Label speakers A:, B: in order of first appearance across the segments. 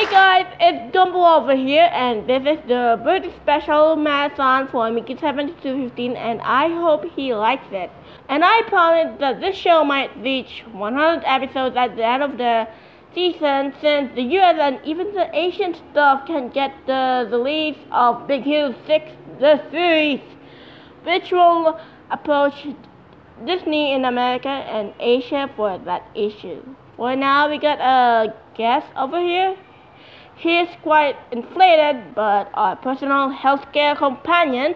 A: Hey guys, it's Gumball over here, and this is the British Special Marathon for Mickey 7215, and I hope he likes it. And I promise that this show might reach 100 episodes at the end of the season, since the US and even the Asian stuff can get the release of Big Hero 6, the series, which will approach Disney in America and Asia for that issue. For now, we got a guest over here. He is quite inflated, but our personal healthcare companion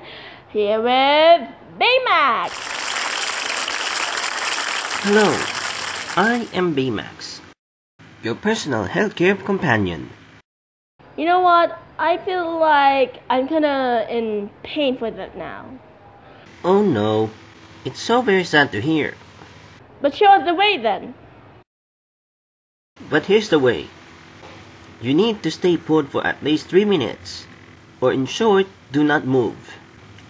A: here with Baymax.
B: Hello, I am Baymax, your personal healthcare companion.
A: You know what? I feel like I'm kinda in pain for that now.
B: Oh no, it's so very sad to hear.
A: But show us the way then.
B: But here's the way. You need to stay put for at least 3 minutes, or in short, do not move,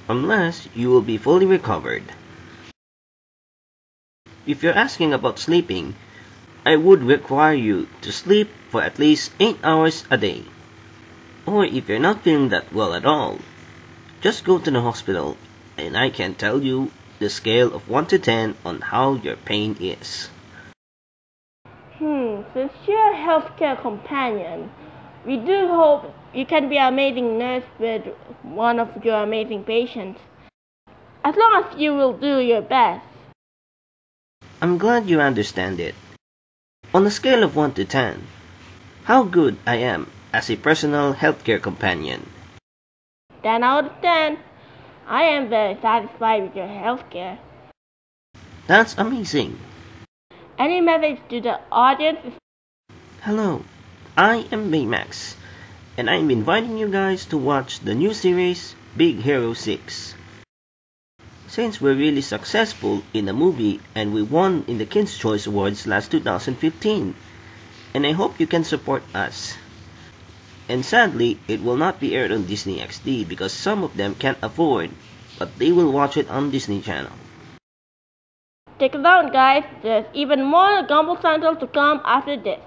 B: unless you will be fully recovered. If you're asking about sleeping, I would require you to sleep for at least 8 hours a day. Or if you're not feeling that well at all, just go to the hospital and I can tell you the scale of 1 to 10 on how your pain is.
A: Hmm, since you're a healthcare companion, we do hope you can be an amazing nurse with one of your amazing patients. As long as you will do your best.
B: I'm glad you understand it. On a scale of 1 to 10, how good I am as a personal healthcare companion.
A: 10 out of 10. I am very satisfied with your healthcare.
B: That's amazing.
A: Any message to the audience?
B: Hello, I am Baymax, and I'm inviting you guys to watch the new series Big Hero 6. Since we're really successful in the movie and we won in the Kids' Choice Awards last 2015, and I hope you can support us. And sadly, it will not be aired on Disney XD because some of them can't afford, but they will watch it on Disney Channel.
A: Stick around guys, there's even more Gumball Central to come after this.